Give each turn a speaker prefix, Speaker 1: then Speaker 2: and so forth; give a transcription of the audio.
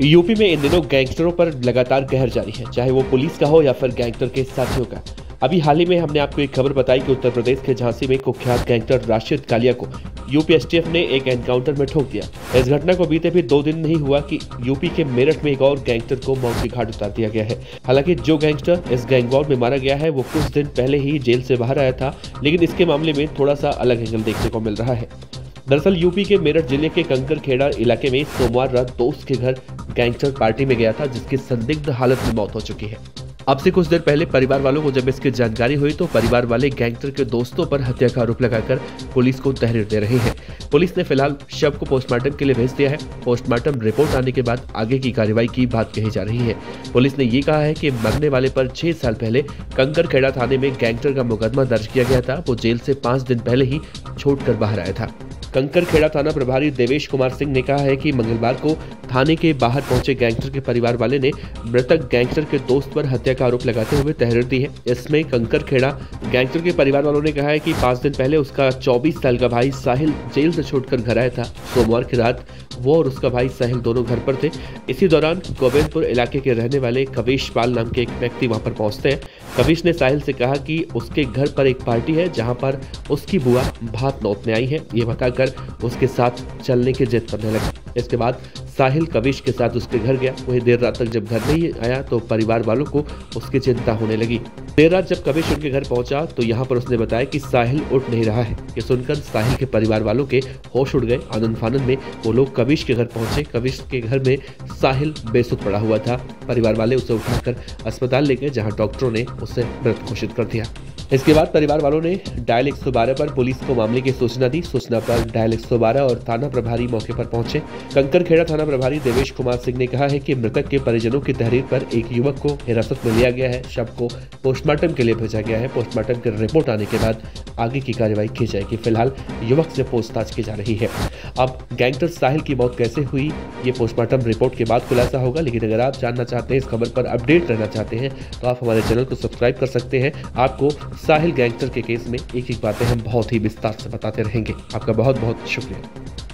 Speaker 1: UP में इन दिनों गैंगस्टरों पर लगातार कहर जारी है चाहे वो पुलिस का हो या फिर गैंगस्टर के साथियों का अभी हाल ही में हमने आपको एक खबर बताई कि उत्तर प्रदेश के झांसी में कुख्यात गैंगस्टर राशिद कालिया को एस ने एक एनकाउंटर में ठोक दिया इस घटना को बीते भी दो दिन नहीं हुआ कि यूपी के मेरठ में एक और गैंगस्टर को मौत की घाट उतार दिया गया है हालांकि जो गैंगस्टर इस गैंगवॉर में मारा गया है वो कुछ दिन पहले ही जेल से बाहर आया था लेकिन इसके मामले में थोड़ा सा अलग एंगल देखने को मिल रहा है दरअसल यूपी के मेरठ जिले के कंकरखेड़ा इलाके में सोमवार रात दोस्त के घर गैंगस्टर पार्टी में गया था जिसकी संदिग्ध हालत में मौत हो चुकी है अब से कुछ देर पहले परिवार वालों को जब इसकी जानकारी हुई तो परिवार वाले गैंगस्टर के दोस्तों पर हत्या का आरोप लगाकर पुलिस को तहरीर दे रहे हैं पुलिस ने फिलहाल शव को पोस्टमार्टम के लिए भेज दिया है पोस्टमार्टम रिपोर्ट आने के बाद आगे की कार्रवाई की बात कही जा रही है पुलिस ने ये कहा है कि मरने वाले पर छह साल पहले कंकरखेड़ा थाने में गैंगस्टर का मुकदमा दर्ज किया गया था वो जेल से पांच दिन पहले ही छोड़कर बाहर आया था कंकरखेड़ा थाना प्रभारी देवेश कुमार सिंह ने कहा है कि मंगलवार को थाने के बाहर पहुंचे गैंगस्टर के परिवार वाले ने मृतक गैंगस्टर के दोस्त पर हत्या का आरोप लगाते हुए तहरीर दी है इसमें कंकरखेड़ा गैंगस्टर के परिवार वालों ने कहा है कि पांच दिन पहले उसका चौबीस साल का भाई साहिल जेल से छोड़कर घर आया था सोमवार की रात वो और उसका भाई साहिल दोनों घर पर थे इसी दौरान गोविंदपुर इलाके के रहने वाले कवेश पाल नाम के एक व्यक्ति वहां पर पहुंचते हैं कवेश ने साहिल से कहा कि उसके घर पर एक पार्टी है जहां पर उसकी बुआ भात नौतने आई है ये बताकर लेकर उसके साथ चलने की जिद करने लगा इसके बाद साहिल कविश के साथ उसके घर गया वही देर रात तक जब घर नहीं आया तो परिवार वालों को उसकी चिंता होने लगी देर रात जब कविश उनके घर पहुंचा तो यहाँ पर उसने बताया कि साहिल उठ नहीं रहा है ये सुनकर साहिल के परिवार वालों के होश उड़ गए आनंद फानंद में वो लोग कविश के घर पहुंचे कविश के घर में साहिल बेसुक पड़ा हुआ था परिवार वाले उसे उठाकर अस्पताल ले गए जहाँ डॉक्टरों ने उसे मृत घोषित कर दिया इसके बाद परिवार वालों ने डायल एक पर पुलिस को मामले की सूचना दी सूचना पर डायल एक और थाना प्रभारी मौके पर पहुंचे कंकरखेड़ा थाना प्रभारी देवेश कुमार सिंह ने कहा है कि मृतक के परिजनों की तहरीर पर एक युवक को हिरासत में लिया गया है शव को पोस्टमार्टम के लिए भेजा गया है पोस्टमार्टम की रिपोर्ट आने के बाद आगे की कार्यवाही की जाएगी फिलहाल युवक से पूछताछ की जा रही है अब गैंगस्टर साहिल की मौत कैसे हुई ये पोस्टमार्टम रिपोर्ट के बाद खुलासा होगा लेकिन अगर आप जानना चाहते हैं इस खबर पर अपडेट रहना चाहते हैं तो आप हमारे चैनल को सब्सक्राइब कर सकते हैं आपको साहिल गैंगस्टर के केस में एक एक बातें हम बहुत ही विस्तार से बताते रहेंगे आपका बहुत बहुत शुक्रिया